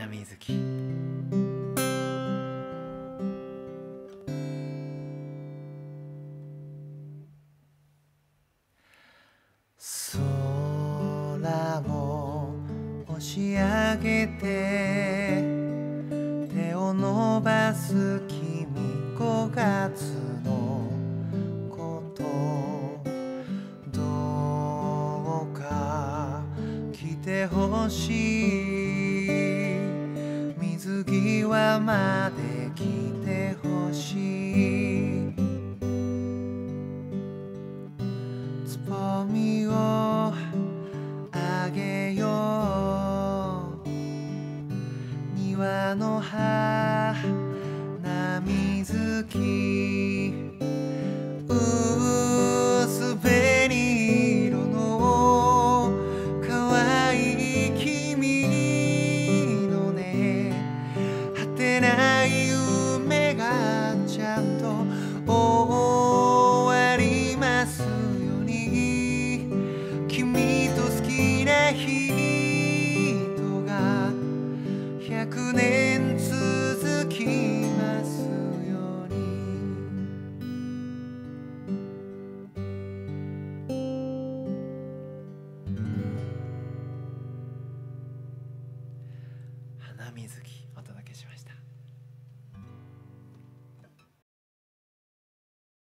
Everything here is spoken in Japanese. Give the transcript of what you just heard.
花水木。空を押し上げて手を伸ばす君5月のこと。どうか来てほしい。まで来てほしい。つぼみをあげよう。庭の葉100年続きますように。花水木お届けしました。